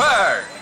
Bird.